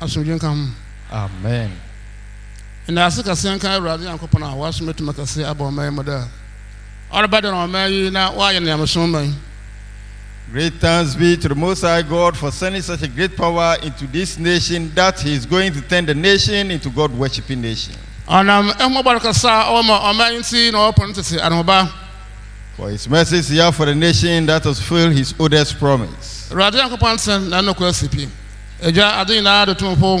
asomdwe nka ho Amen. ɛna ase kɛseɛ nka awurade nyankopɔn a wasom atumi kɛseɛ aba ɔman yi mu dɛ ɔrebɛde na ɔman yi na woayɛ nneamesom ma yi Great thanks be to the Most High God for sending such a great power into this nation that He is going to turn the nation into God worshiping nation. ɔnam ɛhoɔbɔre kɛsa a ɔwɔ ma ɔman yi nti na anoba For His mercy is here for the nation that has fulfilled His oldest promise. na nnɔkɔ asi pi agya ade nyinaa de tom po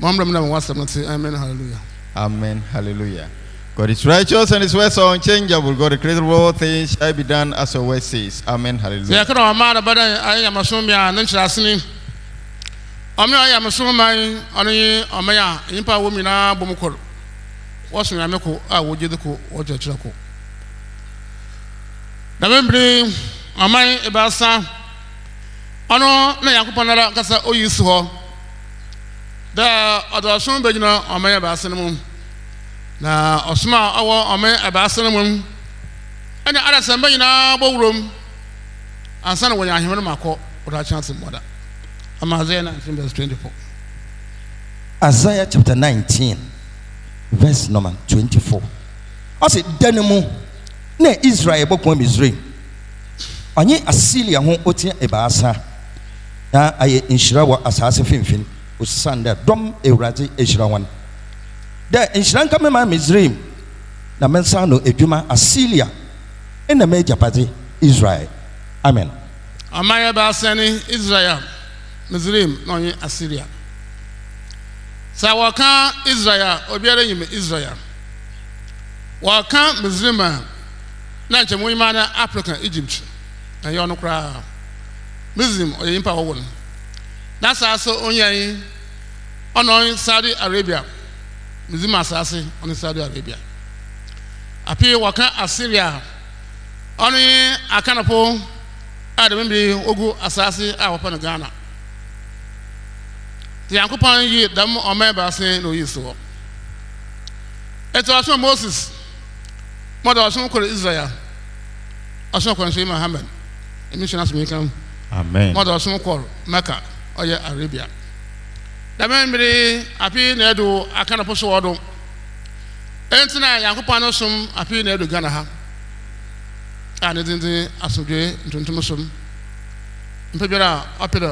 mɔmmrɛ na mewasɛm no te amen halleluya Amen. Hallelujah. God is righteous and His words are unchangeable. God, the creator of all things, shall be done as your word says. Amen. Hallelujah. yɛka na ɔma da bɛdɛ ayɛ nyamesom bi a ne nkyerɛ ase ni ɔme a ɔyɛ nyamesom ma yi ɔno yi ɔme a nnipa a wɔ nyinaa bɔ mu kɔr wɔso nyame ko a wɔgye de ko wɔkyerɛkyerɛ ko na membere ɔman ɛbaasa ɔno na nyankopɔn nara kasa oyi si hɔ. Dɛ ɔde bɛgyina ɔman ɛbaasa no mu. Na ɔsom ɔwɔ ɔman ɛbaasa no mu ɛne adasɛmba nyinaa bɔ wurom. Ansa na wɔnya ahemene mu akɔ wɔde akyena ase mmɔda ama isaiah 19 verse 24 Isaiah chapter 19, verse number 24. ɔsɛ da no mu na israel bɔkɔn misraim. Ɔnye asilia ho ɔte ebaasa. Na ayɛ nhyira wɔ asase mfimfini. Osiane dɛ dɔm awurade ahyira wɔn. Dɛ nhyira nka mema misraim na mensa no adwuma asilia ɛna ma agyapade israel. Amen. Ɔman ɛbaasa ne israel misraim na ɔnye assyria sɛ wɔka israel obiara nyim israel. Wɔka misraim a na nkyɛn mu nyima na africa egypt na ɛyɛ ɔno koraa muslim onye mpa ọ wụrụ n'asa asị onye anyị ọ nọ saudi arabia. Muslim asa asị ọ saudi arabia. Api waka asiria ọ akanapụ a da asa asị a na ghana. Yankụpan yi dam ọma ebe asị na oyi so. Etu ọsọ moses. Mmadụ ọsọ kọrọ israel. Ọsọ kọrọ nso muhammed emishin asọmpi kan. amen. Mmadụ ọsụm kọrọ maka ọ arabia. Dame mmiri api na edo aka na pụsụ ọdụ enti na yankụpọ anụ sụm api na edo ghana. Ha a na dịndị asụdwe ntuntum sụm mpabiara ọpịrị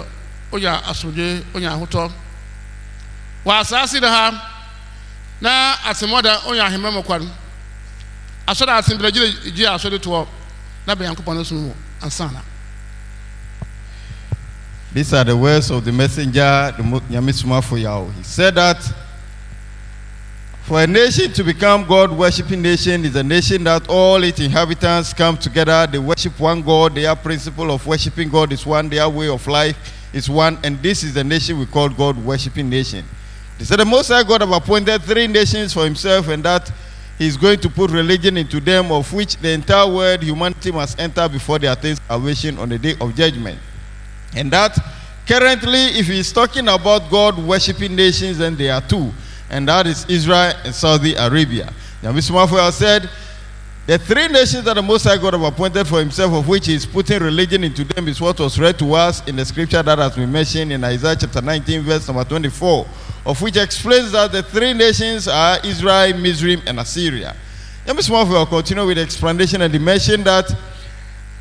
onye asụdwe onye ahụtọ wa asaasị dị ha na asịmọda onye ahịmma mụkwara asọda asịmbịrị gye asọdị tụọ na bụ yankụpọ anụ sụm ansana These are the words of the messenger, the Yao. He said that for a nation to become God worshiping nation is a nation that all its inhabitants come together, they worship one God, their principle of worshiping God is one, their way of life is one, and this is the nation we call God worshiping nation. They said the Most High God have appointed three nations for himself, and that he is going to put religion into them, of which the entire world, humanity must enter before they attain salvation on the day of judgment. And that currently, if he's talking about God worshiping nations, then there are two, and that is Israel and Saudi Arabia. Now, Mr. Mafuel said, the three nations that the Most High God have appointed for himself, of which he is putting religion into them, is what was read to us in the scripture that has been mentioned in Isaiah chapter 19, verse number 24, of which explains that the three nations are Israel, Mizraim, and Assyria. Now, Mr. Mafuel continue with the explanation and he mentioned that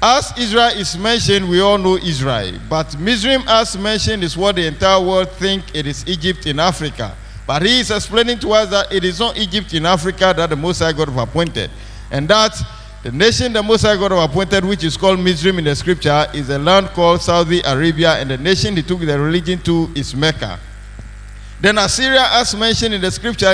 as Israel is mentioned, we all know Israel. But Mizraim, as mentioned, is what the entire world think it is Egypt in Africa. But he is explaining to us that it is not Egypt in Africa that the Most God have appointed. And that the nation the Most God have appointed, which is called Mizraim in the scripture, is a land called Saudi Arabia. And the nation he took the religion to is Mecca. Then Assyria, as mentioned in the scripture,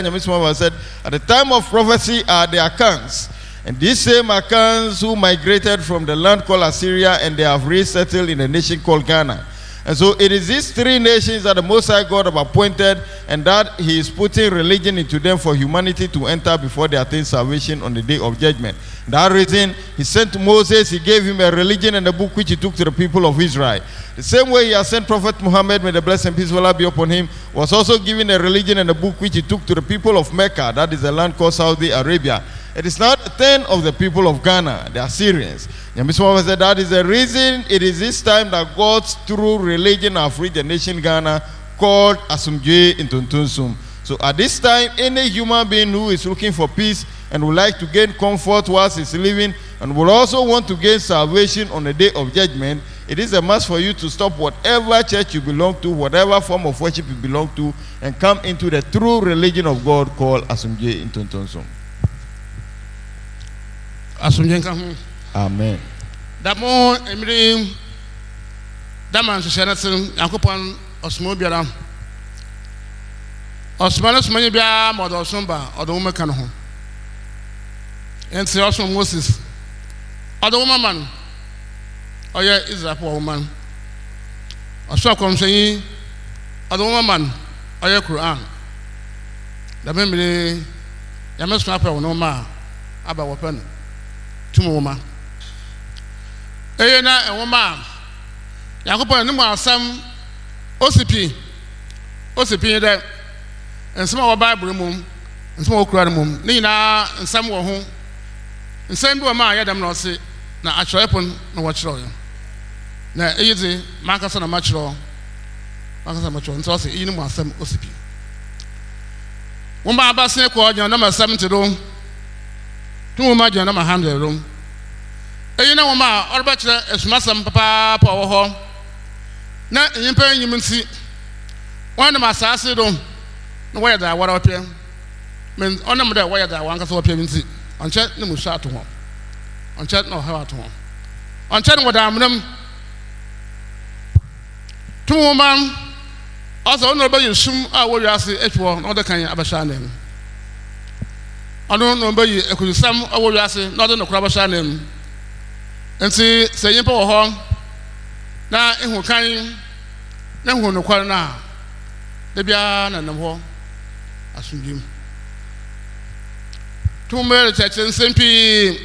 said, at the time of prophecy are the Akans. And these same Akans who migrated from the land called Assyria and they have resettled in a nation called Ghana. And so it is these three nations that the Most High God have appointed and that He is putting religion into them for humanity to enter before they attain salvation on the day of judgment. That reason, He sent Moses, He gave him a religion and a book which He took to the people of Israel. The same way He has sent Prophet Muhammad, may the blessing and peace of Allah be upon him, was also given a religion and a book which He took to the people of Mecca, that is a land called Saudi Arabia. It is not a turn of the people of Ghana, the Assyrians. Yamiswa said that is the reason it is this time that God's true religion have reached the nation Ghana, called Asumje in. So at this time, any human being who is looking for peace and would like to gain comfort whilst he's living and would also want to gain salvation on the day of judgment, it is a must for you to stop whatever church you belong to, whatever form of worship you belong to, and come into the true religion of God called Asumje in. Asomdwe nka ho. Amen. da mo mmiri dama nhyehyɛ no se nyankopɔn ɔsoma biara ɔsoma no soma nye biara ma ɔde ɔsom ba ɔde nwoma ka no ho. Nti ɔsom moses. Ɔde nwoma ma no. Ɔyɛ israelfo wɔ nwoma no. Ɔso akɔmhyɛnyi ɔde nwoma ma no. Ɔyɛ koran dama mmiri nyame soma pɛ wɔ nwoma a aba wɔpɛ no tum nwoma eye na nwoma a nyankopɔn mu asɛm osi pii osi dɛ nsɛm a wɔ baibul mu nsɛm a wɔkura no mu ne nyinaa nsɛm wɔ ho. Nsɛm bi wɔ mu a yɛ dɛm na ɔse na atwerɛpon na wɔkyerɛw yɛ. Na eyi dze mankasa na makyerɛw mankasa na makyerɛw nti ɔse eyi ne mu asɛm osi nwoma abasene kɔ gyina nam asɛm te do. Tu nwoma gyina nam ahandrɛ do eyi na nwoma a ɔrebɛkyerɛ esumasɛm papaapa a ɔwɔ hɔ na nyimpa enyim nti wɔnam asaase do na wɔyɛ dɛ awɔre ɔpɛ mɛ ɔnam dɛ wɔyɛ dɛ awɔ ankasa ɔpɛ nti ɔnkyɛ ne mu su ato hɔ ɔnkyɛ na ɔhaw ato hɔ ɔnkyɛ ne wɔda amena mu nwoma ɔsɛ ɔno ɔbɛyi sum a wɔwi ase atwi hɔ na ɔde kan abɛhyɛ anan ɔno na ɔbɛyi ekurisɛm a wɔwi ase na ɔde nokora abɛhyɛ anan mu. Nti sɛ nyimpa wɔ hɔ na ihu kan na ihu nokware no a da biara na nam hɔ asomdwem tumɛ rekyerɛkyerɛ nsɛm pii.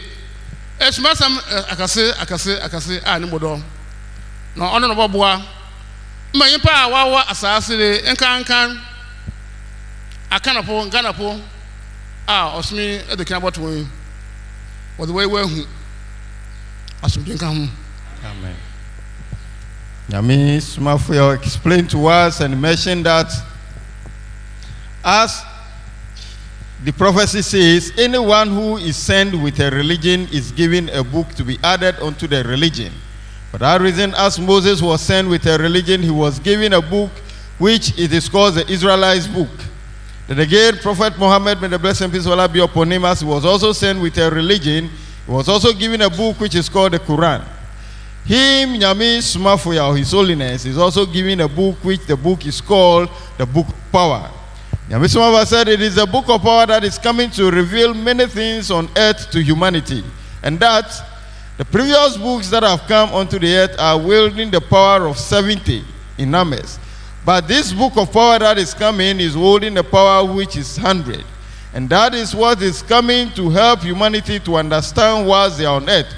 Esumasɛm akase akase akase a ne mu dɔ na ɔno na ɔbɛboa mma nyimpa a wɔawɔ asaase de nkankan akanapo nganapo a ɔsomi de kan abɔto wɔn wɔde wɔyi wɔ ahu asomdwe nka ho Amen. Yami Sumafuyo explained to us and mentioned that as the prophecy says, anyone who is sent with a religion is given a book to be added unto the religion. For that reason, as Moses was sent with a religion, he was given a book which it is called the Israelites book. Then again, Prophet Muhammad, may the blessing and peace of Allah be upon him, as he was also sent with a religion, he was also given a book which is called the Quran. Him, Nyami Sumafuya, His Holiness, is also given a book which the book is called the Book Power. Nyami Sumafuya said it is a book of power that is coming to reveal many things on earth to humanity. And that the previous books that have come onto the earth are wielding the power of 70 in numbers. But this book of power that is coming is holding the power which is 100. And that is what is coming to help humanity to understand why they are on earth.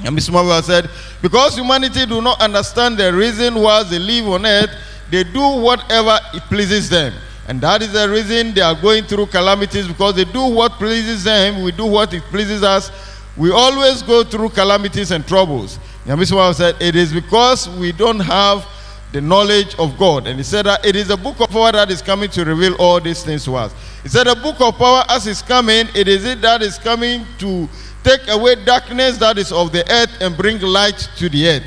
And Mr. Marvel said, because humanity do not understand the reason why they live on earth, they do whatever it pleases them. And that is the reason they are going through calamities because they do what pleases them, we do what it pleases us. We always go through calamities and troubles. Marvel said, it is because we don't have the knowledge of God. And he said that it is a book of power that is coming to reveal all these things to us. He said, the book of power as is coming, it is it that is coming to take away darkness that is of the earth and bring light to the earth.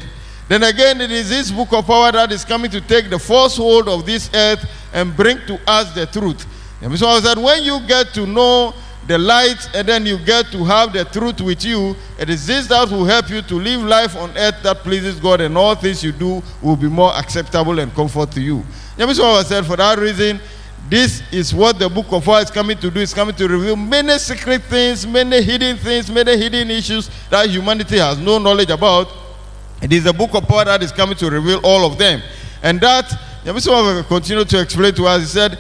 Then again, it is this book of power that is coming to take the false hold of this earth and bring to us the truth. And so I said, when you get to know the light and then you get to have the truth with you, it is this that will help you to live life on earth that pleases God and all things you do will be more acceptable and comfort to you. I said, for that reason, this is what the book of Power is coming to do. It's coming to reveal many secret things, many hidden things, many hidden issues that humanity has no knowledge about. It is the book of power that is coming to reveal all of them. And that, Yamisoma will uh, continue to explain to us. He said,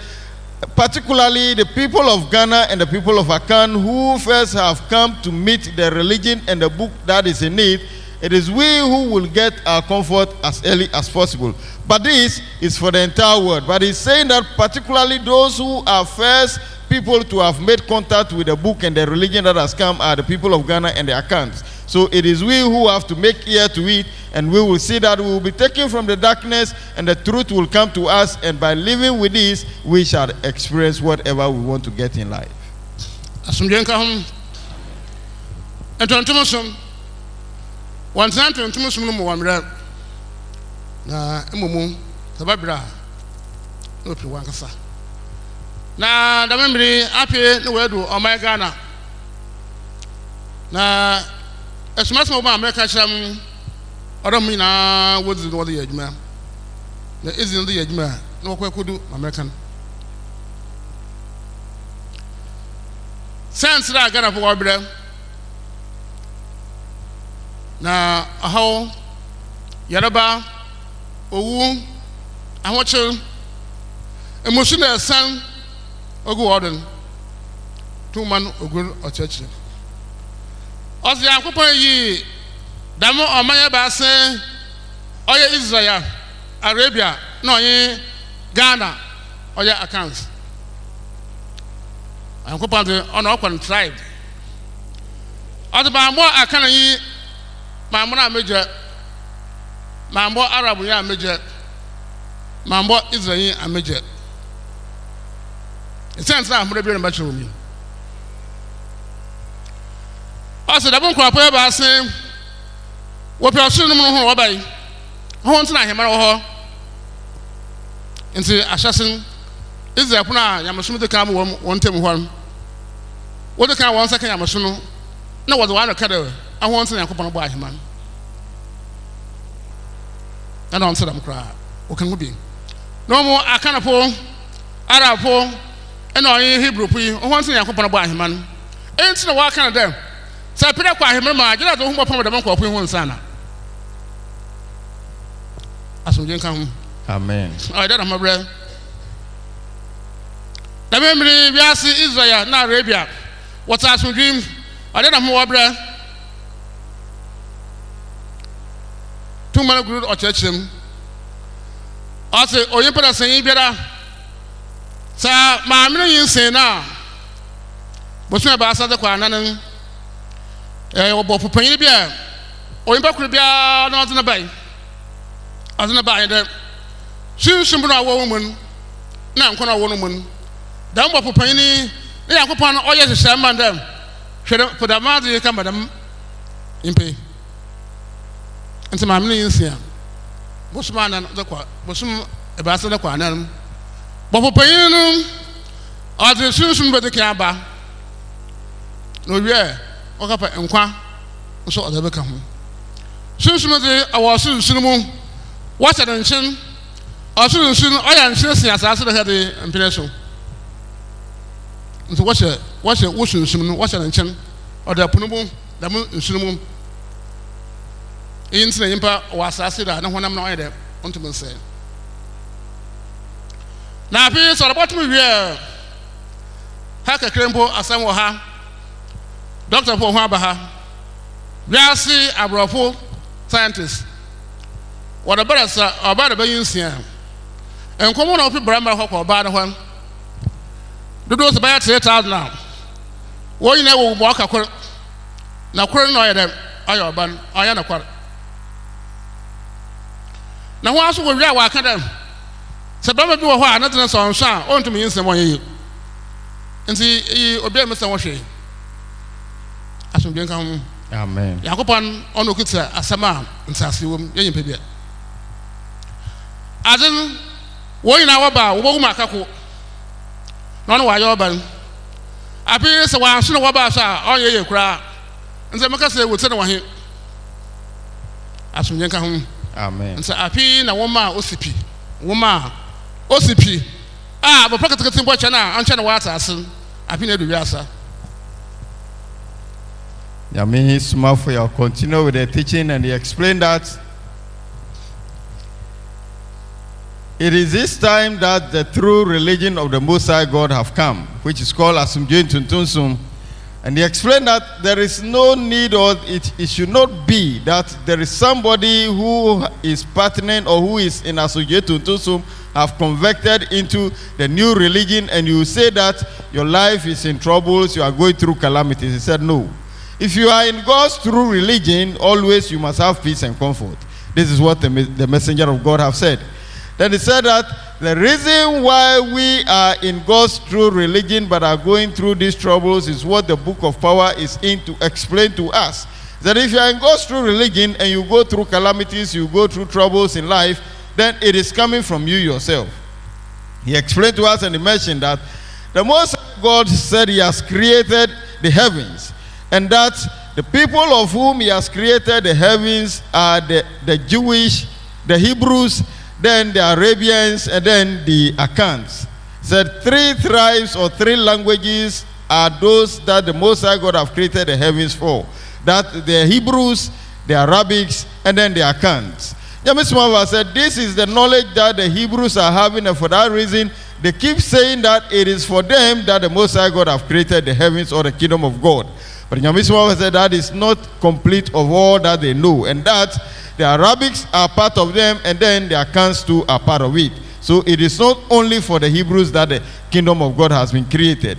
particularly the people of Ghana and the people of Akan who first have come to meet the religion and the book that is in it, it is we who will get our comfort as early as possible. But this is for the entire world. But he's saying that particularly those who are first people to have made contact with the book and the religion that has come are the people of Ghana and the Akans. So it is we who have to make ear to it, and we will see that we will be taken from the darkness, and the truth will come to us, and by living with this, we shall experience whatever we want to get in life. asomdwe nka ho. Ntontom som. Wɔntena ntontom som no mu wɔ na mmomu sɛ bɛbrɛ a na ɔpiri wankasa. Na dɛm mmere apee ne wɔadu ɔman ghana. Na asumasɛm wɔbɔ amerika kyerɛ m ɔdɔ mu nyinaa wɔdzi na wɔde yɛ adwuma na ɛzi no de yɛ adwuma a na wɔkɔ akɔdu amerika no sɛnsere a ghana fo wɔbrɛ na ɔhaw yareba owu ahokyew emusu na ɛsan ogu wɔdo no tuma no ogu ɔkyerɛkyerɛ ọ sị ya akwụkwọ yi dam ọmanya baasị ọyọ israel arabia na ọyị ghana ọyọ akant akwụkwọ dị ọ na tribe. Ọ dị ma mụọ akana yi ma mụrụ amejọ ma mụọ arab ya amejọ ma mụọ israel amejọ. Esi nsị ahụ mụrụ ebire mba chọrọ omi. Ɔsɛ dɛm nkurɔpɔ yɛ baase wɔpɛ ɔsoro no mu no ho na wɔba yi ho ntena ahema no wɔ hɔ. Nti ahyɛse israel pono a nyamesom de kan mu wɔn wɔn ntam hɔ no wɔde kan wɔn nsa ka nyamesom no na wɔde wɔn ano ka dɛ ahoɔ ntena nyankopɔn bɔ ahema no ɛna nsa dɛm koraa wɔka ho bi. Na wɔn akanafo arabfo ɛna ɔyɛ hebrewfo yi wɔn ntena nyankopɔn bɔ ahema no ɛyɛ ntina wɔaka no dɛ sɛ pere kɔ ahema no mu a gyina de ho bɔ pam dɛm nkɔɔfo yi ho nsa na asomdwe nka ho Amen. ɔyɛ dɛ na mɔbrɛ dɛm mmiri wiase israel na arabia. Wɔte asomdwem ɔde na ho wɔbrɛ tuma no guru ɔkyerɛkyerɛ mu ɔse onyimpa da sɛnyi biara sɛ maame no yi nsɛn no a bosom ɛbaasa de kɔ anan ɛɛ wɔbɔ popanyin bi a onyimpa koro biara na ɔde ne bae. Ɔde ne bae dɛ sunsun bi na ɔwɔ wɔn mu no na nkɔ na ɔwɔ no mu no dɛm bɔ popanyin ne yankopɔn no ɔyɛ hyehyɛ mma dɛm hwɛ dɛm podama de ka ma dɛm mpe. Nti maame no yi nsia bosom anan de kɔ bosom ɛbaasa de kɔ anan. Bɔ popanyin no ɔde sunsun bɛ de kan aba. Na owie ɔkapa nkwa nso ɔde bɛka ho. Sunsun de ɔwɔ sunsun mu wɔhyɛ ne nkyɛn. Ɔsoro nsu no ɔyɛ nkyɛn si asase ha de mpene so. Nti wɔhyɛ wɔhyɛ wosu nsu no wɔhyɛ ne nkyɛn. Ɔde ɛpono mu dɛm nsu mu. Eyi nti na nyimpa wɔ asase da ne honam na ɔyɛ dɛ ɔntumi nsɛn na afei sɛ ɔrebɔtumi wie ha kakra mpo asɛm wɔ ha dɔkta po ho aba ha wiase aborɔfo scientist wɔde bɛrɛ sa ɔbaa de bɛyi nsia nkɔmɔ na ɔfi barima hɔ kɔ ɔbaa no hɔ dodoɔ sɛ bɛyɛ three thousand a wɔn nyinaa wɔ wɔ ɔka koro na koro na ɔyɛ dɛ ɔyɛ ɔba no ɔyɛ no kɔre na wɔn aso wɔ wia a wɔaka dɛ sɛ barima bi wɔ hɔ a ne tena sɛ ɔnso a ɔntumi yi nsɛm ɔnyɛ yi nti yi obi a mi sɛ wɔhwɛ asomdwe nka ho. Amen. yankopɔn ɔna okita asɛm a nsase wɔ mu yɛ nyimpa bi a adze no wɔn nyinaa wɔba a wɔbɛwu mu akako. Na ɔno wɔayɛ ɔba no. Abe sɛ wɔanso no wɔba so a ɔnyɛ yɛ koraa. Nti mɛka sɛ wɔte no wɔhe asomdwe nka ho. Amen. nti ape na wɔma a osi pi. Wɔma a osi pi. A abɔfra ketekete bɔ kyɛn a ɔnkyɛn na wɔate ase. No ape na edu wiasa Nyame Somafo, I'll continue with the teaching and he explained that it is this time that the true religion of the Most High God have come, which is called Asomdwee Ntontonsom. And he explained that there is no need or it, it should not be that there is somebody who is partnering or who is in Asomdwee Ntontonsom have converted into the new religion and you say that your life is in troubles, you are going through calamities. He said no. If you are in God's true religion, always you must have peace and comfort. This is what the, the messenger of God have said. Then he said that the reason why we are in God's true religion but are going through these troubles is what the book of power is in to explain to us. That if you are in God's true religion and you go through calamities, you go through troubles in life, then it is coming from you yourself. He explained to us and he mentioned that the Most God said he has created the heavens and that the people of whom he has created the heavens are the, the Jewish, the Hebrews, then the Arabians, and then the Akans. Said three tribes or three languages are those that the Most High God have created the heavens for. That the Hebrews, the Arabics, and then the Akans. James Mava said, This is the knowledge that the Hebrews are having, and for that reason, they keep saying that it is for them that the Most High God have created the heavens or the kingdom of God. But Mava said that is not complete of all that they know, and that the Arabics are part of them, and then the Akans too are part of it. So it is not only for the Hebrews that the kingdom of God has been created.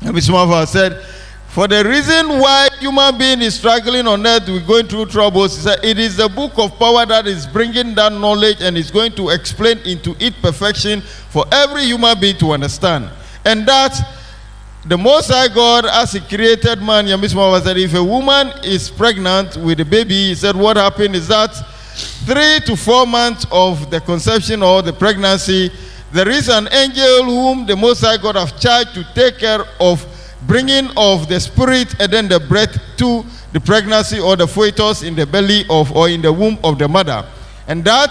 Mava said, for the reason why human being is struggling on earth, we're going through troubles, he said, it is the book of power that is bringing that knowledge and is going to explain into it perfection for every human being to understand. And that the Most High God, as He created man, Yamisma said, if a woman is pregnant with a baby, he said, what happened is that three to four months of the conception or the pregnancy, there is an angel whom the Most High God have charged to take care of bringing of the spirit and then the breath to the pregnancy or the fetus in the belly of or in the womb of the mother. And that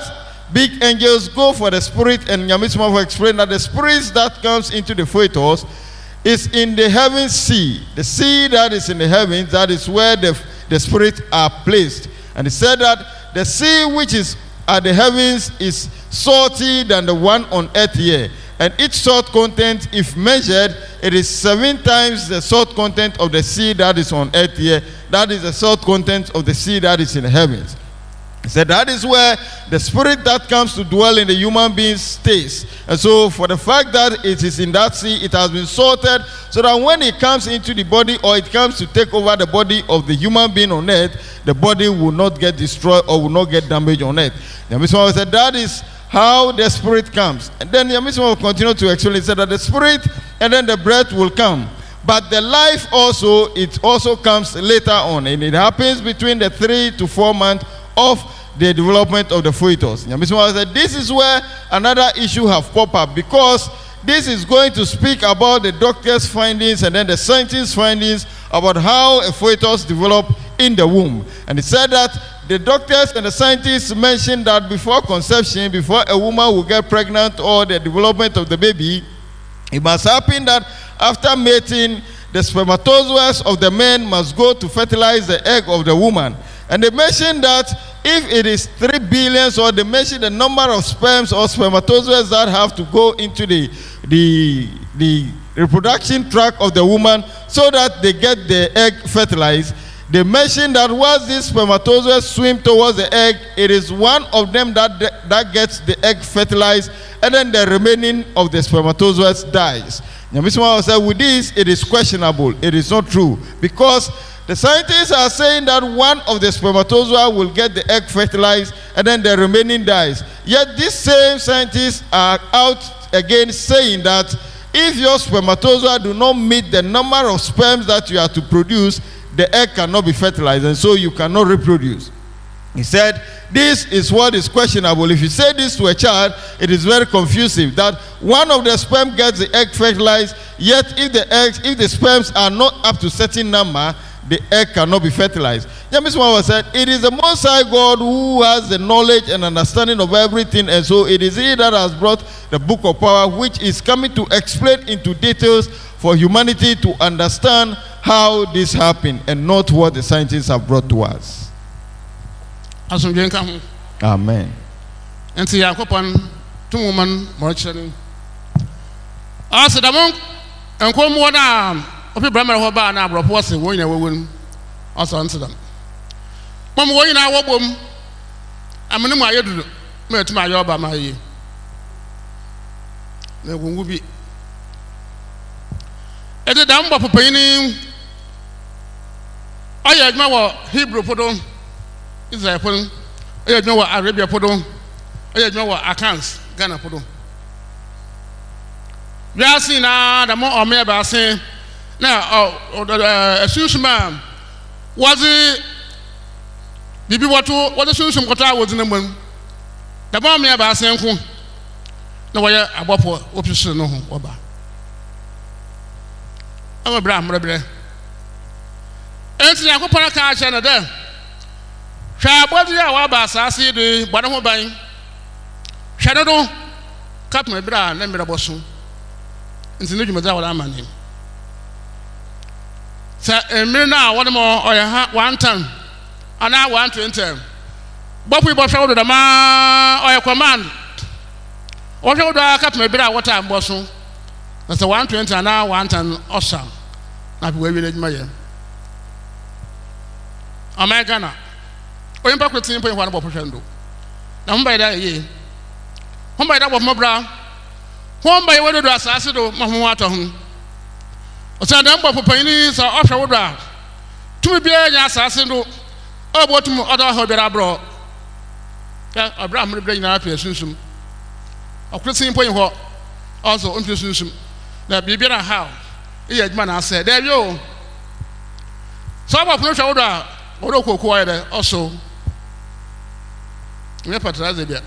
big angels go for the spirit, and Yamisma explained that the spirits that comes into the fetus is in the heaven sea. The sea that is in the heavens, that is where the, the spirit are placed. And he said that the sea which is at the heavens is salty than the one on earth here. And each salt content, if measured, it is seven times the salt content of the sea that is on earth here. That is the salt content of the sea that is in the heavens. Said that is where the spirit that comes to dwell in the human being stays. And so, for the fact that it is in that sea, it has been sorted so that when it comes into the body or it comes to take over the body of the human being on earth, the body will not get destroyed or will not get damaged on earth. The Yamisma said that is how the spirit comes. And then the will continue to explain. He said that the spirit and then the breath will come. But the life also, it also comes later on. And it happens between the three to four months of the development of the fetus. This is where another issue have popped up because this is going to speak about the doctor's findings and then the scientists' findings about how a fetus develop in the womb. And he said that the doctors and the scientists mentioned that before conception, before a woman will get pregnant or the development of the baby, it must happen that after mating, the spermatozoas of the man must go to fertilize the egg of the woman. And they mentioned that if it is three billions, or they mention the number of sperms or spermatozoas that have to go into the, the, the reproduction tract of the woman so that they get the egg fertilized, they mention that once these spermatozoas swim towards the egg, it is one of them that, that gets the egg fertilized, and then the remaining of the spermatozoas dies. Nyamisima said, with this, it is questionable. It is not true. Because the scientists are saying that one of the spermatozoa will get the egg fertilized and then the remaining dies. Yet these same scientists are out again saying that if your spermatozoa do not meet the number of sperms that you are to produce, the egg cannot be fertilized and so you cannot reproduce. He said, This is what is questionable. If you say this to a child, it is very confusing that one of the sperm gets the egg fertilized, yet if the eggs, if the sperms are not up to certain number, the egg cannot be fertilized. James Mama said, It is the Most High God who has the knowledge and understanding of everything, and so it is He that has brought the book of power, which is coming to explain into details for humanity to understand how this happened and not what the scientists have brought to us. Amen. nti yankopɔn tum wo man mmɔrekyerɛ no ɔse dɛm nkommoɔ ɔpe bramɛrɛ hɔ baa na aborɔfo ɔse wɔn nyinaa wɔwɔ no ɔsɛ ɔnte dɛm. Mɔm wɔn nyinaa wɔbɔ mu. Amene mu ayɛ dodo. Ma yɛtumi ayɛ ɔba ma yie na egungu bi. Ɛde dɛm bɔ pɔpɛnyini ɔyɛ adwuma wɔ hebrew po do israel po do. Ɔyɛ adwuma wɔ arabia po do. Ɔyɛ adwuma wɔ akans ghana po do. Wiase nyinaa dɛm ɔmo ɛbaase na ɔ ɔ ɛɛ esunsum a wɔdze biribi wɔto wɔdze sunsum kɔtɔ a wɔdze ne mu dɛm ɔmo ɛbaase nko na wɔyɛ abɔfo wɔpi soro no ho wɔba ɛwɔ berɛ a mmerɛberɛ ɛnti nyankopɔn aka akyerɛ no dɛ hwɛ abɔde a wɔaba asase yi de bɔ ne ho ban hwɛ no do? Kapem berɛ a ne mmerɛ bɔ so nti ne dwumadzi a wɔde ama ne sɛ mmere no a wɔde ma ɔyɛ ha one time anaa one twenty bɔfo yi bɔhwɛ wo do dɛmaa ɔyɛ command. Wɔhwɛ wo do a kapem berɛ a wɔta mbɔ so. Na sɛ one twenty anaa one ten ɔsa. Na afei wɔawie n'adwuma yɛ. Ɔman ghana. Onyimpa koro tene mpanyinfoɔ no bɔ hwehwɛ ndo. Na ho bayɛ dɛ ɛyɛ ho bayɛ dɛ bɔ fɔmɔ bra ho bayɛ wɔ dodo asase do ma ho atɔ ho ɔsan dɛm bɔ pɔpanyini sɛ ɔhwɛ wo do a tumi biara nya asase do ɔbɔ tum ɔdɔ ɔhɔ biara aborɔ ɛ ɔbrɛ ahomere berɛ nyinaa pɛ sunsum. Ɔkoro tene mpanyinfoɔ ɔsɔ ɔmfiri sunsum. Na biribiara ha ɛyɛ adwuma na asɛ. Dɛbi o sɛ ɔbɔ pono hwɛ wo do a wɔde okoko ɔyɛ dɛ ɔso. Nyɛ pataraze bia.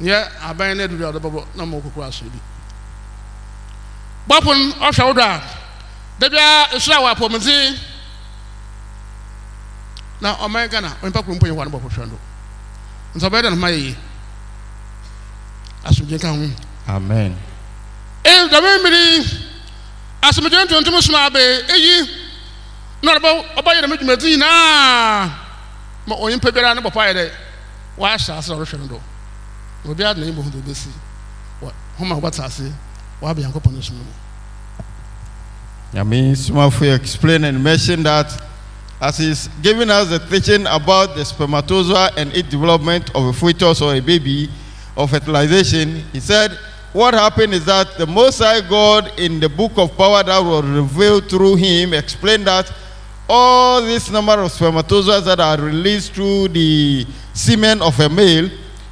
Nyɛ aban na aduru a ɔde bɔbɔ na ɔmo okoko aso bi. Bɔpon ɔhwɛ wo do a. Dabi a esu a wɔ apɔmudze na ɔman ghana onipa kuro mpo yi wɔ ne bɔpɔ hwɛ do nti ɔbɛyɛ dɛ ne ho ayɛ yie asomdwe ka ho Amen. ee dame mmiri asomdwe ntontom soma abe eyi na ɔbɛ ɔbɛyɛ dɛm dwumadzi nyinaa ma onyimpa biara ne bɔpɔ ayɛ dɛ wahyɛ ase a ɔrehwɛ no do na obiara de n'anim bɔ ho de besi wɔ homa a wɔbɛta ase wɔabɛ yankopɔn no som Nyame Somafo explained and mention that as he's giving us the teaching about the spermatozoa and its development of a fetus or a baby or fertilization, he said, What happened is that the Most High God in the book of power that was revealed through him explained that all this number of spermatozoas that are released through the semen of a male,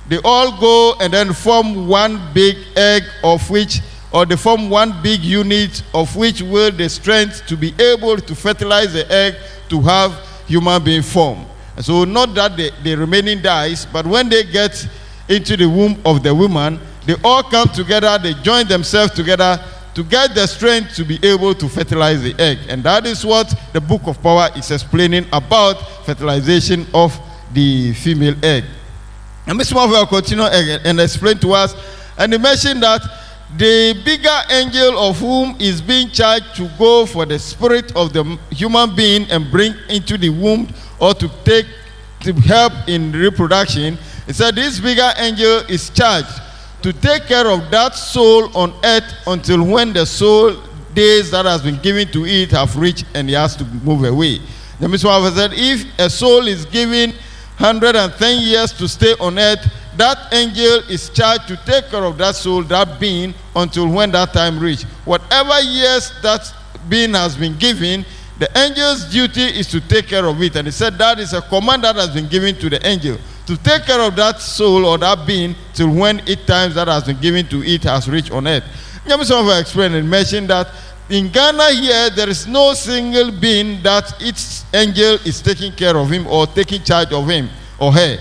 they all go and then form one big egg of which or they form one big unit of which will the strength to be able to fertilize the egg to have human being form. And so not that the, the remaining dies, but when they get into the womb of the woman, they all come together, they join themselves together to get the strength to be able to fertilize the egg. And that is what the book of power is explaining about fertilization of the female egg. And Mr. Marvel will continue and and explain to us. And he mentioned that the bigger angel of whom is being charged to go for the spirit of the human being and bring into the womb or to take to help in reproduction. He said this bigger angel is charged to take care of that soul on earth until when the soul days that has been given to it have reached and he has to move away. The Mr. said if a soul is given 110 years to stay on earth, that angel is charged to take care of that soul, that being, until when that time reach. Whatever years that being has been given, the angel's duty is to take care of it. And he said that is a command that has been given to the angel to take care of that soul or that being till when it times that has been given to it has reached on earth. Some of explained and mentioned that in Ghana here there is no single being that its angel is taking care of him or taking charge of him or her.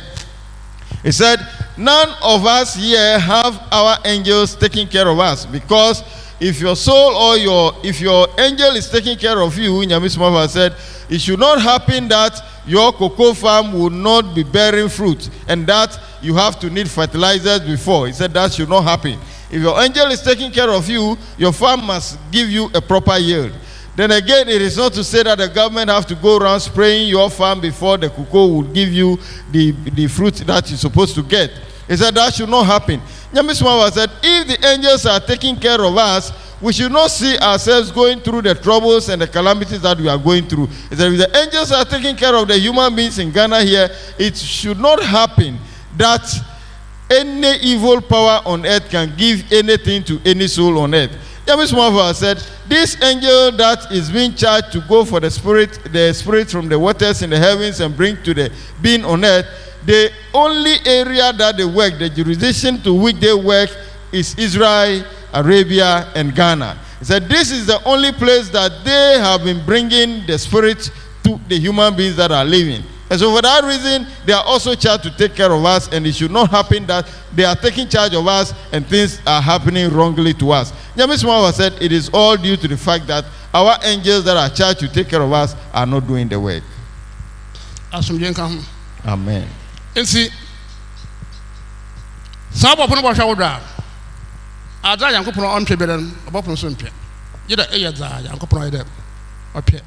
He said, None of us here have our angels taking care of us because if your soul or your if your angel is taking care of you, Nyamismava said, it should not happen that your cocoa farm will not be bearing fruit and that you have to need fertilizers before. He said that should not happen. If your angel is taking care of you, your farm must give you a proper yield. Then again, it is not to say that the government have to go around spraying your farm before the cocoa will give you the, the fruit that you're supposed to get. He said that should not happen. Nyamismawa said, if the angels are taking care of us, we should not see ourselves going through the troubles and the calamities that we are going through. He said, if the angels are taking care of the human beings in Ghana here, it should not happen that any evil power on earth can give anything to any soul on earth. James Mova said, This angel that is being charged to go for the spirit, the spirit from the waters in the heavens and bring to the being on earth, the only area that they work, the jurisdiction to which they work, is Israel, Arabia, and Ghana. He said, This is the only place that they have been bringing the spirit to the human beings that are living. And so, for that reason, they are also charged to take care of us, and it should not happen that they are taking charge of us and things are happening wrongly to us. James Mwa said, It is all due to the fact that our angels that are charged to take care of us are not doing the work. asomdwe nka ho Amen. nti saa ɔbɔpo no bɔhwɛ wo do a adza nyankopɔn ɔntwe bi dɛ no ɔbɔpo no so mpɛ gye dɛ ɛyɛ dza nyankopɔn ɔyɛ dɛ ɔpɛ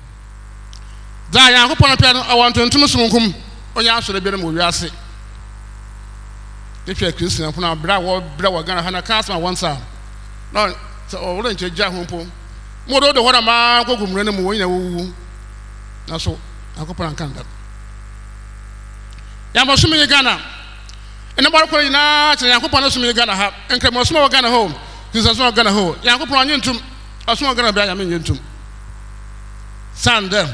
dza nyankopɔn pɛ no ɔwɔ ntontom sononkom ɔnyɛ asɔre bi no ma owiase ehwɛ kristian pono a berɛ a wɔbrɛ wɔ ghana ha na kaa asɛm a wɔnsa. Na sɛ ɔwɔre nkyɛn gya ho mpo mo wɔde wode hɔ na maa kɔ gumire no mu wɔn nyinaa wɔwuwu. Na so nyankopɔn anka nda yàmọ̀sùnmí yìí ghana. Bọ́ọ̀rọ̀ kọ́ra nyinaa kyerɛ yankopɔn no sùnmí yìí ghana ha. Nkiremọ̀sùnmí wɔ ghana hɔ kristiansùnmí wɔ ghana hɔ. Yankopɔn ɔnye ntum ɔsùnmí wɔ ghana bia yàmé nye ntum san dɛ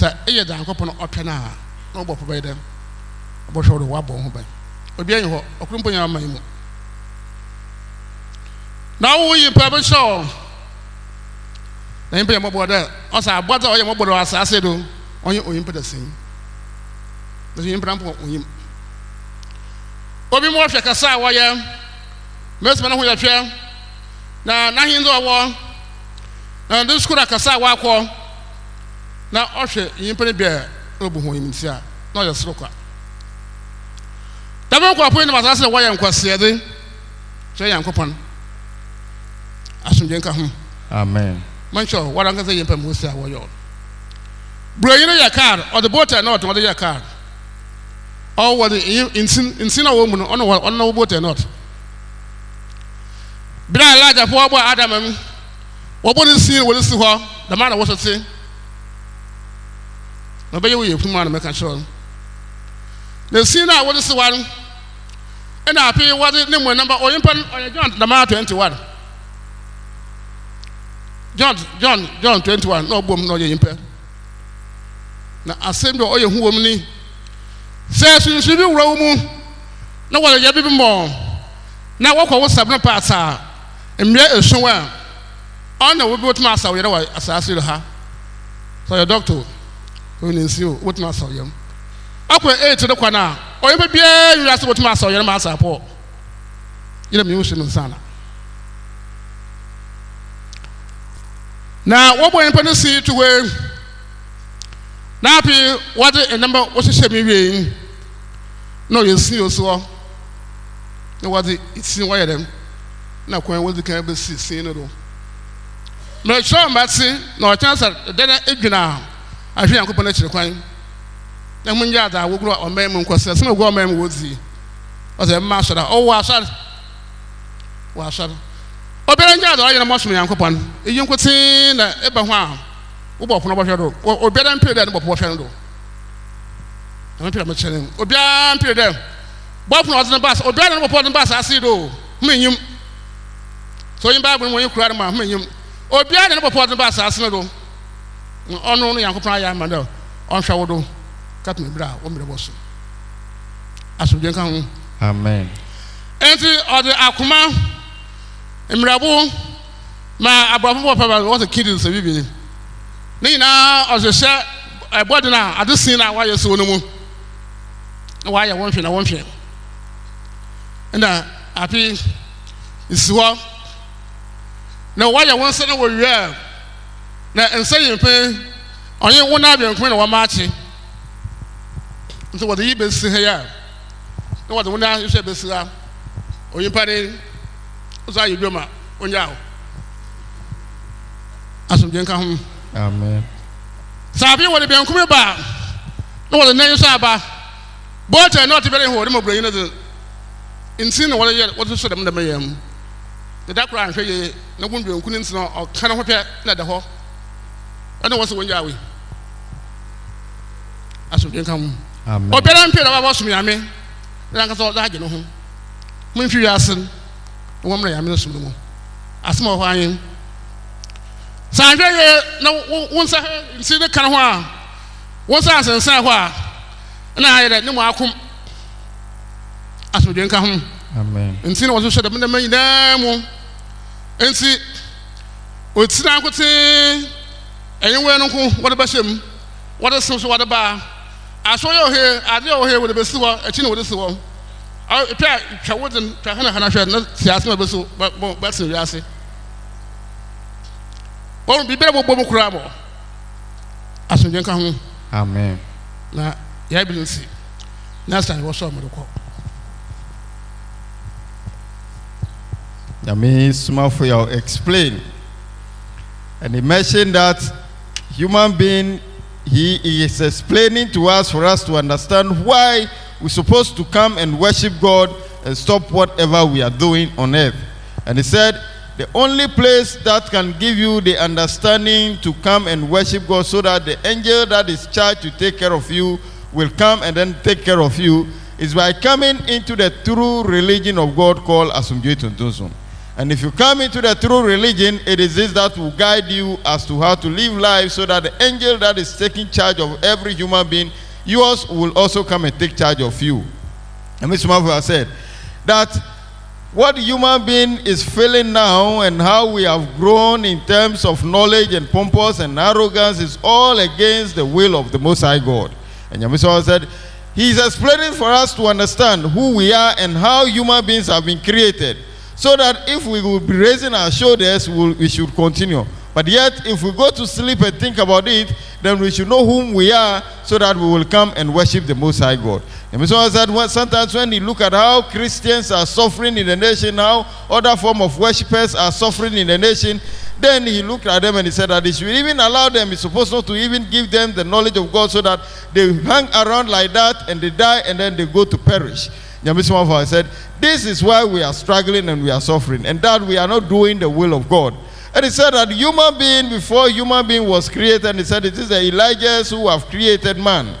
sɛ ɛyɛ dɛ yankopɔn ɔpɛ no a na ɔbɔ pɔbɛyɛ dɛ ɔbɔhwɛ wɔde wabɔ ho bɛn obi ɛyɛ hɔ ɔkuru mpo nyɛ mu na awo yi pɛ bi hyɛ ɔ na nyimpa yɛ mɔbɔ dɛ ɔsɛ abɔdze a ɔyɛ mɔbɔ dɛ ɔasase do ɔnye onyimpa dɛ sɛn nso nyimpa mpo onyim obi mu ɔhwɛ kasa a wɔyɛ mɛsima no ho yɛ hwɛ na n'ahen dɛ ɔwɔ na de sukuu akasa a wakɔ na ɔhwɛ nyimpa no bia na ɔbu ho yim nti a na ɔyɛ soro kwa. Dɛm nkurɔfoɔ yi nam asase na wɔyɛ nkwaseɛde hwɛ nyankopɔn. Asomdwe nka ho. Amen. mankyɛ wɔda nkasa nyimpa mu si a wɔyɛ buronyi no yɛ kaar ɔde boota na ɔtɔn ɔde yɛ kaar ɔwɔ de nsin nsin a wɔwɔ mu no ɔno wɔ ɔno na wɔ boota na ɔtɔ bere a elagyafoɔ bɔ adam mu wɔbɔ ne sin wɔ ne si hɔ dɛm a na wɔsɔ te na ɔbɛyɛ wɔ yɛ funu mu a na mɛka kyerɛ no na sin no a wɔde si hɔ no ɛna ape wɔde ne mu namba ɔyimpa no ɔyɛ john dɛm a twenty one john john john twenty one na ɔbɔ mu na ɔyɛ yimpa na asɛm bi a ɔyɛ hu wɔ mu ni sɛ sunsun bi wura wo mu na wɔde yɛ bibi mɔ na wɔkɔ wo sabene paasa mmea esun a ɔna wo bi wotumi asaw yɛrɛ wɔ asaase do ha. Sɛ ɔyɛ dɔkta ɔyɛ ne nsi o wotumi asaw yɛm akɔ eight de kwan a ɔyɛ pɛ biara yi ase wotumi asaw yɛrɛ ma asa pɔ yɛrɛ mi nsu no nsana na wɔbɔ nipa no si hɔ n'api wɔde nnamba wɔhyehyɛ mi wie na ɔyɛ si osi hɔ na wɔde si wɔyɛ dɛm. Na kwan wɔde kan bɛsi si no do. Mɛtwerɛ mbɛte na ɔkyɛn sɛ dɛdɛ edwina ahwɛ yankopɔn n'akyiri kwan. Na mo nyɛ ada wogoro ɔmɛn mu nkɔsɛ sɛ ogoro ɔmɛn mu wodzi. Ɔsɛ mma asɔre a ɔwɔ asɔre. Wɔ asɔre. Obiara nyɛ ada ɔyɛ na mo asom yankopɔn eyi nkotee na eba ho a wobɔ ɔpono bɔhwɛ do. Obiara mpere dɛ ne bɔ bɔhwɛ no do. Ɛmɛ mpere mo kyerɛ no obiara mpere dɛ bɔ ɔpono ɔdze ne ba obiara ne bɔ ɔdze ne ba asase do. Home enyim so onye baabu no wɔnye kura no ma home enyim obiara ne ne bɔ ɔdze ne ba asase no do ɔno no yankopɔn ayɛ ama dɛ ɔnhwɛ wo do kapem ebire a wɔn mmerɛ bɔ so. Asomdwe nka ho. Amen. ɛnti ɔde akoma mmirabo ma aborɔfo bɔ pɛpɛ wɔte kidneys sɛ bibiri ne nyinaa ɔhyehyɛ ɛbɔden a ade sin na wayɛ so no mu. Na wayɛ wɔnhwɛ na wɔnhwɛ. Ɛna ape nsi hɔ. Na wayɛ wɔn nsa no wɔ wia na nsa yɛ mpe ɔnye wɔn abɛnkome na wɔn akye nti wɔde yi bɛsi ha yi a na wɔde wɔn ahyehyɛ bɛsi ha. Onyimpa de ɔsɔ ayɛ dwom a onyaa o asomdwe nka ho. Amen. saabi wɔde bɛnkum ba na wɔde nan nso aba. Bɔɔta na ɔte bɛrɛ hɔ wɔde ma buronyi no de nti na wɔde yɛ wɔde so dɛm dɛm yɛ mu. Deda kora ahwɛ yie na wɔn bɛnkum nti na ɔka ne ho pɛ na ɛda hɔ ɛna wɔsɛ wɔn gya awe asomdwe nka ho Amen. obiara mpɛ na wɔabɔ som yame na ankasa ɔde agye ne ho mo mfi wiase na wɔn mmerɛ yame no som no mu asɛm a wɔ hɔ anyi sɛ ahwɛ yɛ na wo nsa nsi ne kan ho a. Wo nsa asensan hɔ a. Ɛna ayɛ dɛ ne mu akom asomdwe nka ho nti na wɔhyehyɛ dɛm nneɛma nyinaa mu nti otena nkotee ɛnyewa no nko wɔde bɛhyɛ mu wɔde sew so wɔde baa aso yɛ ohe ade yɛ ohe wɔde bɛsi hɔ akyi na wɔde si hɔ ɔ pɛ a twa wodin twa hana hana hwɛ na si ase na bɛsi bɛ bɔ bɛsi wiase. Wɔn biribiara bɔ bɔ mu koraa bɔ asomdwe nka ho. Amen. na yɛ bi nsi. Next time wɔsɔ ɔmo de kɔ. Nyame Sumafo Yao explained. And he mentioned that human being, he is explaining to us for us to understand why we're supposed to come and worship God and stop whatever we are doing on earth. And he said, the only place that can give you the understanding to come and worship God so that the angel that is charged to take care of you will come and then take care of you is by coming into the true religion of God called Asomdwee Ntontonsom. And if you come into the true religion, it is this that will guide you as to how to live life so that the angel that is taking charge of every human being, yours will also come and take charge of you. And Mr. Has said that what human being is feeling now and how we have grown in terms of knowledge and pompous and arrogance is all against the will of the Most High God. And Yamiswa said, He is explaining for us to understand who we are and how human beings have been created. So that if we will be raising our shoulders, we'll, we should continue. But yet, if we go to sleep and think about it, then we should know whom we are so that we will come and worship the Most High God. And Mr. said when, sometimes when you look at how Christians are suffering in the nation, how other form of worshippers are suffering in the nation, then he looked at them and he said that he should even allow them, he's supposed not to even give them the knowledge of God so that they hang around like that and they die and then they go to perish. Nyame Somafo said, This is why we are struggling and we are suffering, and that we are not doing the will of God. And he said that human being, before human being was created, and he said it is the Elijahs who have created man.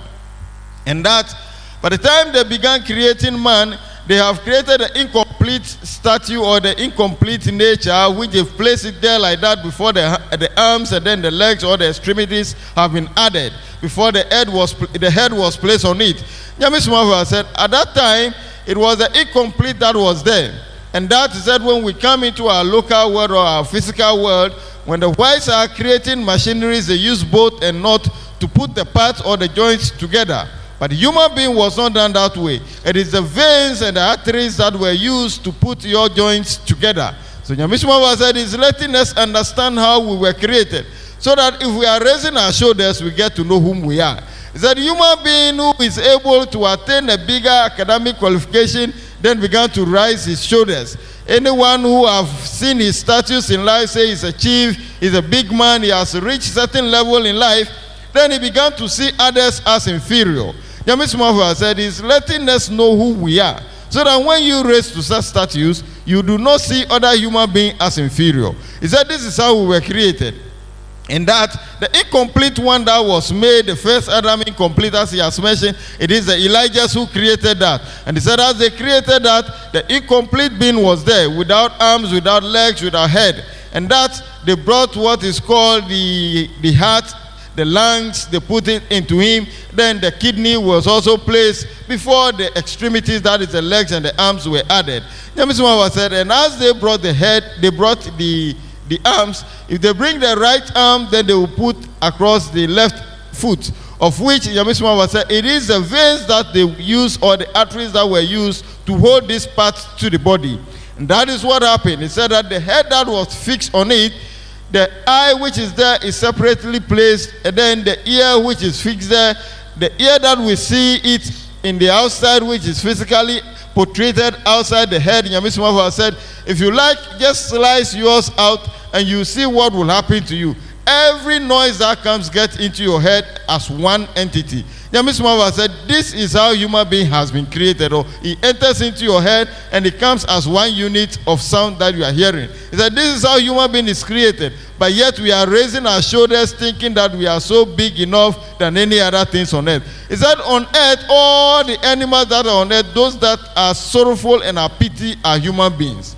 And that by the time they began creating man, they have created an incomplete statue or the incomplete nature, which they've placed it there like that before the, the arms and then the legs or the extremities have been added before the head was the head was placed on it. Nyame Somafo said at that time it was the incomplete that was there. And that is that when we come into our local world or our physical world, when the whites are creating machineries, they use both and not to put the parts or the joints together. But the human being was not done that way. It is the veins and the arteries that were used to put your joints together. So Nyamishima said is letting us understand how we were created. So that if we are raising our shoulders, we get to know whom we are. Is that human being who is able to attain a bigger academic qualification then began to rise his shoulders. Anyone who have seen his status in life, say he's a chief, he's a big man, he has reached certain level in life, then he began to see others as inferior. James Mafia said he's letting us know who we are. So that when you raise to such status, you do not see other human beings as inferior. He said this is how we were created. In that, the incomplete one that was made, the first Adam incomplete, as he has mentioned, it is the Elijahs who created that. And he said, as they created that, the incomplete being was there, without arms, without legs, without head. And that, they brought what is called the, the heart, the lungs, they put it into him. Then the kidney was also placed before the extremities, that is the legs and the arms, were added. Yamisuma said, and as they brought the head, they brought the the arms. If they bring the right arm, then they will put across the left foot, of which Yamisuma was said it is the veins that they use or the arteries that were used to hold this part to the body. And that is what happened. He said that the head that was fixed on it, the eye which is there is separately placed, and then the ear which is fixed there, the ear that we see it in the outside, which is physically portrayed outside the head. Yamisuma said, if you like, just slice yours out and you see what will happen to you. Every noise that comes gets into your head as one entity. Yamisuma said, This is how human being has been created. Oh. Or it enters into your head and it comes as one unit of sound that you are hearing. He said, This is how human being is created. But yet we are raising our shoulders thinking that we are so big enough than any other things on earth. He said, On earth, all the animals that are on earth, those that are sorrowful and are pity, are human beings.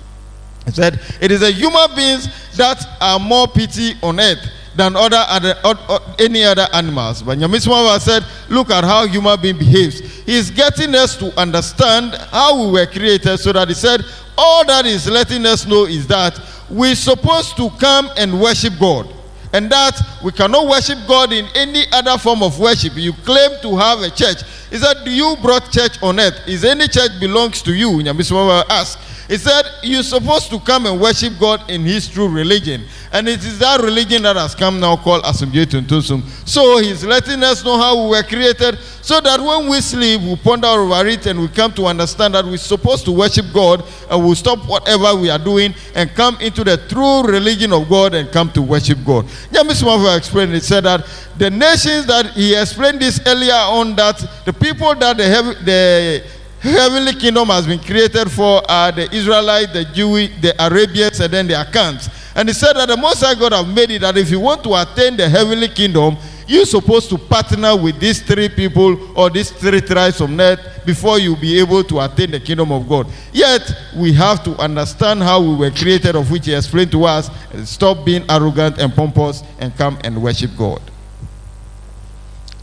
He said, It is the human beings that are more pity on earth than other, other, oth- any other animals. But Nyamismawa said, Look at how human being behaves. He's getting us to understand how we were created so that he said, All that is letting us know is that we're supposed to come and worship God. And that we cannot worship God in any other form of worship. You claim to have a church. Is that you brought church on earth? Is any church belongs to you? Nyamismawa asked. He said, You're supposed to come and worship God in His true religion. And it is that religion that has come now called Asomdwee Ntontonsom. So He's letting us know how we were created so that when we sleep, we ponder over it and we come to understand that we're supposed to worship God and we'll stop whatever we are doing and come into the true religion of God and come to worship God. Nyame Somafo explained, it said that the nations that he explained this earlier on that the people that the, heav- the heavenly kingdom has been created for are the Israelites, the Jewish, the Arabians, and then the Akans. And he said that the Most High God have made it that if you want to attain the heavenly kingdom, you're supposed to partner with these three people or these three tribes of earth before you be able to attain the kingdom of God. Yet we have to understand how we were created, of which he explained to us, and stop being arrogant and pompous and come and worship God.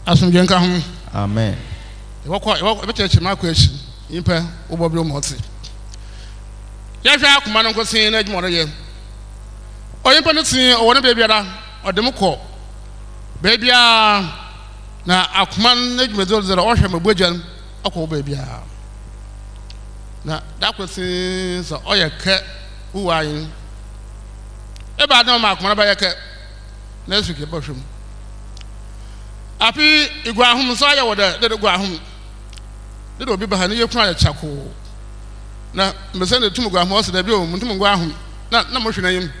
asomdwe nka ho Amen. Nyimpa wobɔ bi ɔmo ɔte yɛhwɛ akoma no nkosee na adwuma ɔreyɛ ɔnyimpa no tee ɔwɔ ne baabiara ɔde mo kɔ baabiara na akoma no dɛ ɔhwɛ ma bogya no ɔkɔ wo baabiara na da kosee sɛ ɔyɛ kɛ wowɔ ayen ɛbaa dɛm ma akoma no bɛyɛ kɛ na esu kɛ bɔhwɛ mu afi igua ahom nso ayɛ wɔ dɛ dede gua ahom dede obi ba ha ne yɛ kunu ayɛ kyakoo na mbese ne tum gua ahom ɔsi dɛbi o mu tum gua ahom. Na na mo hwɛ n'anim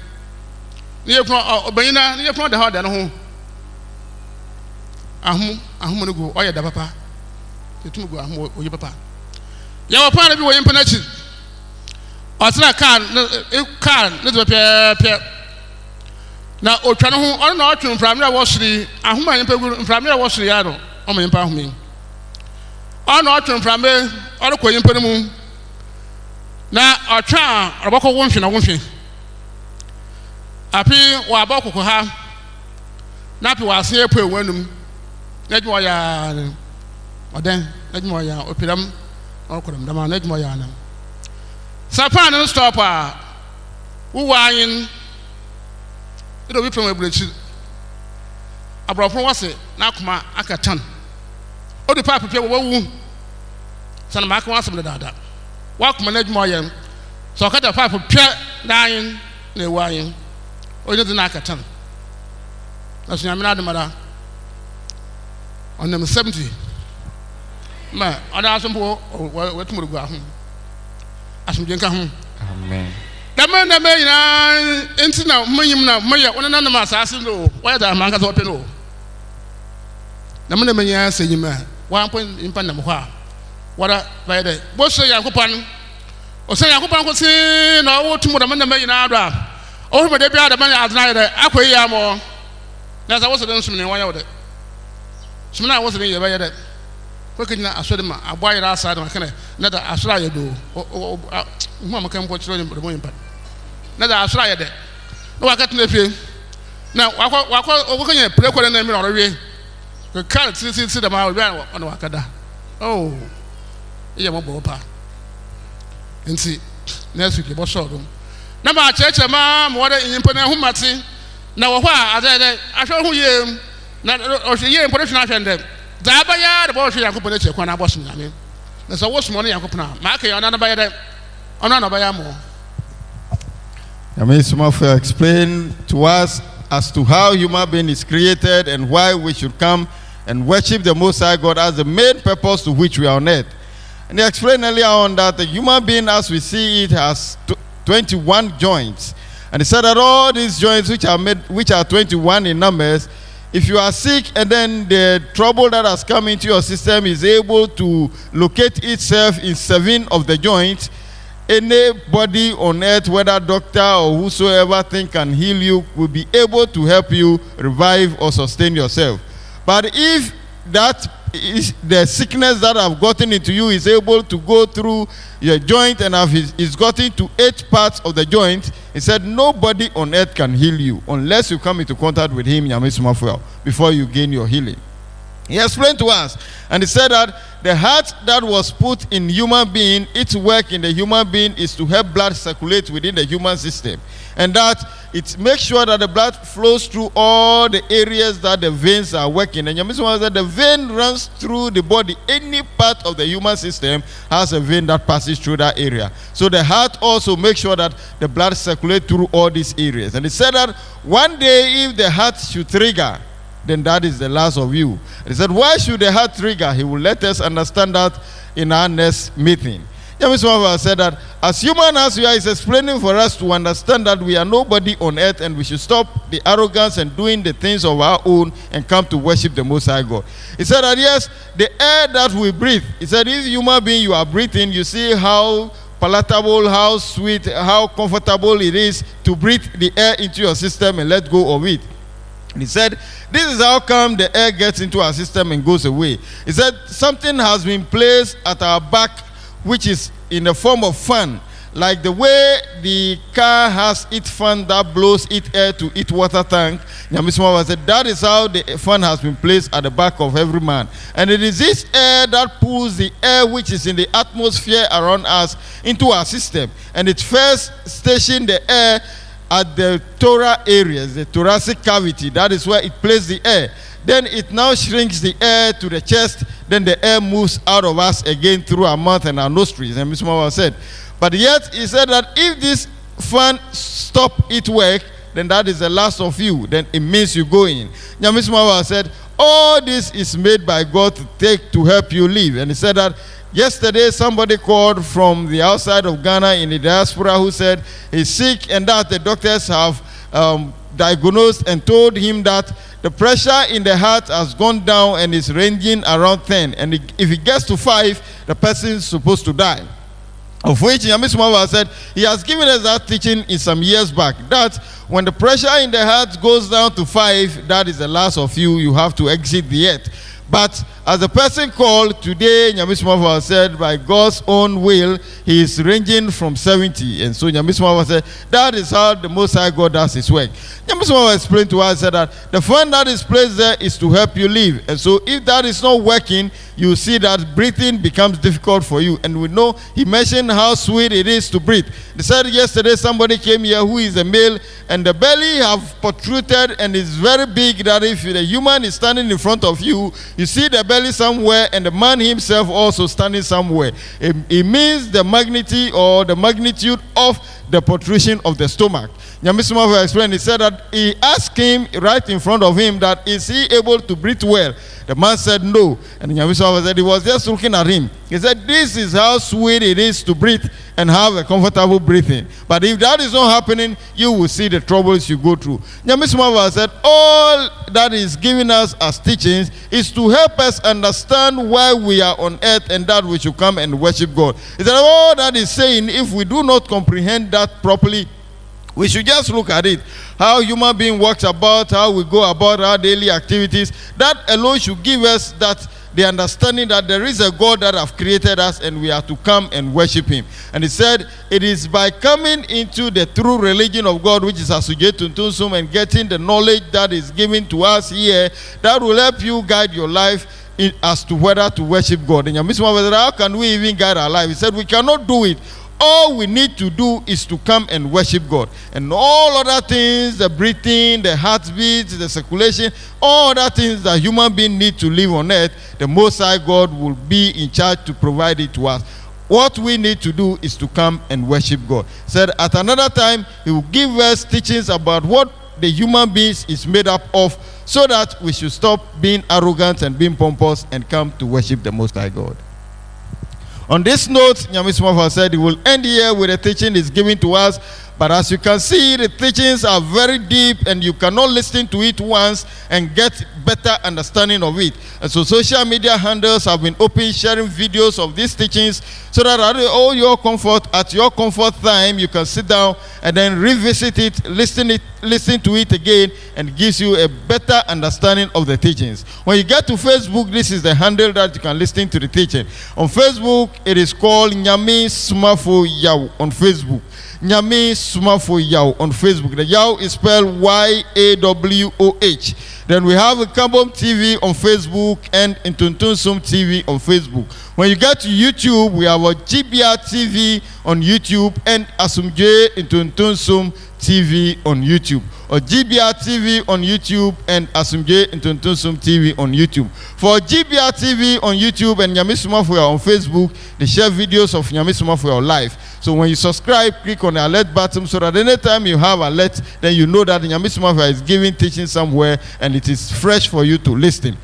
ne yɛ kunu ɔ ɔbɛnyin na ne yɛ kunu ɔda ha ɔda ne ho. Ahom ahom no gu ɔyɛ da papa. Yɛ tum gua ahom oyi papa. Yɛwɔ paano bi wɔ yɛn mpɛ n'akyi. Ɔtena kaa ne e kaa ne de pɛpɛɛpɛ. Na otwa ne ho ɔno na ɔtwe mframre a wɔsere ahom a nyimpa gu mframre a wɔsere ya no ɔma nyimpa ahom yi ọ na ọtwe mframa ọrụ kọ mu na ọtwe a ọbọkọ wọmfe na wọmfe api wọ abọ koko ha na api wọ ase ewu enum. Na edwuma ọyaa ne ọdan na edwuma ọyaa opiram ọkọrọ m dama na edwuma ọyaa ne sapan no stop a wụwa anyị ndị obi pere m eburekyi aborɔfo wọsi n'akoma aka tan. Ɔde paapa pia wɔwawu sani maa ka wɔn asɛm dadaada wakoma n'adwuma ɔyɛ no sɛ ɔkata paapa pia n'anyen na ewu anyen onye de n'aka tan na so nyamena adumada ɔnam seventy mɛ ɔda aso mpo wɔtum ɔde gu aho. Asomdwe nka ho. Dɛmɛ dɛmɛ nyinaa nti na mo nyim na mo yɛ wɔn nanam asase no wɔyɛ dɛ aman kasa wɔpɛ no dɛmɛ dɛmɛ nyinaa sɛ nyim a wɔampɔ nnipa nam hɔ a wɔda bɛyɛ dɛ bɔhyɛ nyankopɔn no ɔsɛ nyankopɔn ko see na ɔwɔ tum dama nnama nyinaa do a ɔhoma da biara dama adena yɛ dɛ akɔ yi amɔ na sɛ wɔsɛ dɛ nsomne wɔnyɛ wo dɛ somne a wɔsɛ dɛ yɛ bɛyɛ dɛ kɔka nyina asɔre ma aboa yɛrɛ asa dama kɛnɛ na da asɔre ayɛ do hu a maka mpɔ kyerɛ dɛmɔ nyimpa na da asɔre ayɛ dɛ na wakɛtena fie na wakɔ wakɔ ɔkɔka nyɛ pere kɔdɛ na mmerɛ ɔrewie keka tiri tiri tiri dama obi a ɔna waka da oo eyɛ mo bɔ pa. Nti next week yɛbɔ sɔɔ dom. Na ma akyerɛkyerɛ maa ma wɔde nyimpa na ɛho ma te na wɔ hɔ a adɛ dɛ ahwɛ ho yie na ɔhwɛ yie mpɔ ne hwɛ n'ahwɛ ndɛ dza abɛyɛ de bɔ ɔhwɛ yankopɔn n'ekyir kwan n'abɔ som nyame. Na sɛ wosom ɔno yankopɔn a maa kɛyɛ ɔno anabɛyɛ dɛ ɔno anabɛyɛ amɔ Yami Sumafo explained to us as to how human being is created and why we should come and worship the Most High God as the main purpose to which we are on earth. And he explained earlier on that the human being, as we see it, has tw- 21 joints. And he said that all these joints, which are made, which are 21 in numbers, if you are sick and then the trouble that has come into your system is able to locate itself in seven of the joints, anybody on earth, whether doctor or whosoever think can heal you, will be able to help you revive or sustain yourself. But if that is the sickness that have gotten into you is able to go through your joint and have is, is gotten to eight parts of the joint, he said, Nobody on earth can heal you unless you come into contact with him, Yamisumafua, before you gain your healing. He explained to us, and he said that the heart that was put in human being, its work in the human being is to help blood circulate within the human system, and that it makes sure that the blood flows through all the areas that the veins are working. And Yamisuma said the vein runs through the body. Any part of the human system has a vein that passes through that area. So the heart also makes sure that the blood circulates through all these areas. And he said that one day, if the heart should trigger, then that is the last of you. He said, Why should the heart trigger? He will let us understand that in our next meeting. James Wava said that as human as we are, is explaining for us to understand that we are nobody on earth and we should stop the arrogance and doing the things of our own and come to worship the Most High God. He said that yes, the air that we breathe, he said, if human being you are breathing, you see how palatable, how sweet, how comfortable it is to breathe the air into your system and let go of it. He said, This is how come the air gets into our system and goes away. He said, Something has been placed at our back, which is in the form of fan. Like the way the car has its fan that blows its air to its water tank. Nyamisuma said, That is how the fan has been placed at the back of every man. And it is this air that pulls the air which is in the atmosphere around us into our system. And it first stationed the air at the thorax areas, the thoracic cavity. That is where it places the air. Then it now shrinks the air to the chest. Then the air moves out of us again through our mouth and our nostrils. And Mr. Mawa said, but yet he said that if this fan stop its work, then that is the last of you. Then it means you go in. Now Mr. Mawa said, all this is made by God to take to help you live. And he said that Yesterday, somebody called from the outside of Ghana in the diaspora who said he's sick and that the doctors have um, diagnosed and told him that the pressure in the heart has gone down and is ranging around 10. And if it gets to 5, the person is supposed to die. Of which Nyame Somafo said he has given us that teaching in some years back that when the pressure in the heart goes down to 5, that is the last of you, you have to exit the earth. But as the person called today, Nyame Somafo said, by God's own will, he is ranging from 70. And so Nyame Somafo said, that is how the Most High God does his work. Nyame Somafo explained to us said that the fund that is placed there is to help you live. And so if that is not working, you see that breathing becomes difficult for you. And we know he mentioned how sweet it is to breathe. They said yesterday somebody came here who is a male, and the belly have protruded and is very big that if the human is standing in front of you, you see the belly somewhere and the man himself also standing somewhere. It, it means the magnitude or the magnitude of the protrusion of the stomach. Nyamisuma explained, he said that he asked him right in front of him that is he able to breathe well? The man said no. And Nyamisuma said he was just looking at him. He said, This is how sweet it is to breathe and have a comfortable breathing. But if that is not happening, you will see the troubles you go through. Nyamisuma said, All that is given us as teachings is to help us understand why we are on earth and that we should come and worship God. He said, All that is saying, if we do not comprehend that properly, we should just look at it. How human being walks about, how we go about our daily activities. That alone should give us that the understanding that there is a God that have created us and we are to come and worship him. And he said, it is by coming into the true religion of God, which is associated to Tunsum, and getting the knowledge that is given to us here, that will help you guide your life as to whether to worship God. And how can we even guide our life? He said, we cannot do it all we need to do is to come and worship God. And all other things, the breathing, the heartbeat, the circulation, all other things that human being need to live on earth, the Most High God will be in charge to provide it to us. What we need to do is to come and worship God. Said at another time, He will give us teachings about what the human beings is made up of so that we should stop being arrogant and being pompous and come to worship the Most High God. On this note, Nyame Somafo said he will end here with a teaching he's giving to us But as you can see, the teachings are very deep and you cannot listen to it once and get better understanding of it. And so social media handles have been open sharing videos of these teachings so that at all your comfort, at your comfort time, you can sit down and then revisit it, listen it, listen to it again, and gives you a better understanding of the teachings. When you get to Facebook, this is the handle that you can listen to the teaching. On Facebook, it is called Nyame Somafo Yawoh on Facebook. Nyami Smafo Yao on Facebook. The Yao is spelled Y A W O H. Then we have Kambom TV on Facebook and Intuntunsum TV on Facebook. When you get to YouTube, we have a GBR TV on YouTube and Asumje Intuntunsum TV on YouTube. Or GBR TV on YouTube and Asumje Intuntunsum TV on YouTube. For GBR TV on YouTube and Nyamisumafua on Facebook, they share videos of Nyamisumafua live. So when you subscribe, click on the alert button so that anytime you have alert, then you know that Nyamisumafua is giving teaching somewhere and it is fresh for you to listen.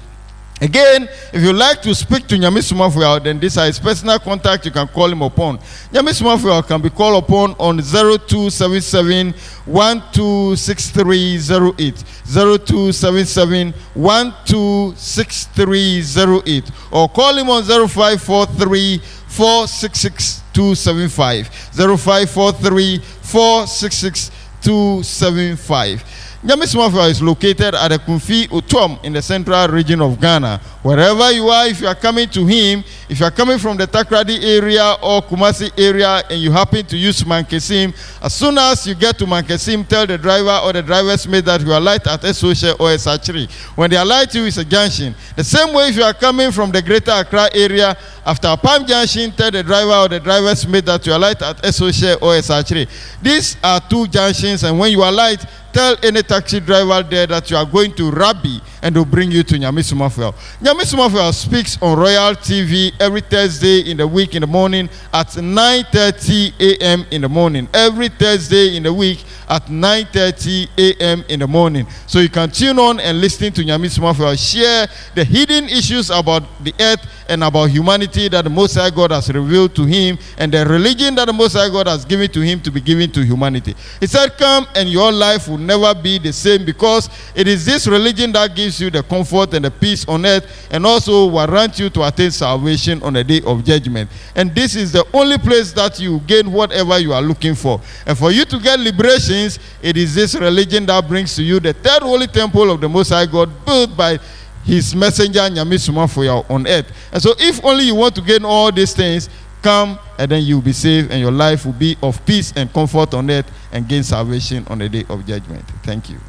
Again, if you like to speak to Nyami Sumafuel, then this is his personal contact you can call him upon. Nyami Sumafuel can be called upon on 0277 126308. 0277 126308. Or call him on 0543 466 275. 0543 466 275. Nyame Somafo is located at the Kumfi Utom in the central region of Ghana. Wherever you are, if you are coming to him, if you are coming from the Takoradi area or Kumasi area and you happen to use Mankesim, as soon as you get to Mankesim, tell the driver or the driver's mate that you are light at Esoshe or Esachiri. When they alight you, it's a junction. The same way, if you are coming from the greater Accra area, after Palm Junction, tell the driver or the driver's mate that you are light at Esoshe or Esachiri. These are two junctions, and when you are light, tell any taxi driver there that you are going to Rabbi and they'll bring you to Nyamisumafel. Nyamisumafel speaks on Royal TV every Thursday in the week in the morning at 9.30 a.m. in the morning. Every Thursday in the week at 9.30 a.m. in the morning. So you can tune on and listen to Nyamisumafel share the hidden issues about the earth and about humanity that the Most High God has revealed to him and the religion that the Most High God has given to him to be given to humanity. He said, Come and your life will never be the same because it is this religion that gives you the comfort and the peace on earth and also warrant you to attain salvation on the day of judgment. And this is the only place that you gain whatever you are looking for. And for you to get liberations, it is this religion that brings to you the third holy temple of the Most High God built by his messenger Nyamisuma for you on earth. And so if only you want to gain all these things, come and then you'll be saved and your life will be of peace and comfort on earth and gain salvation on the day of judgment. Thank you.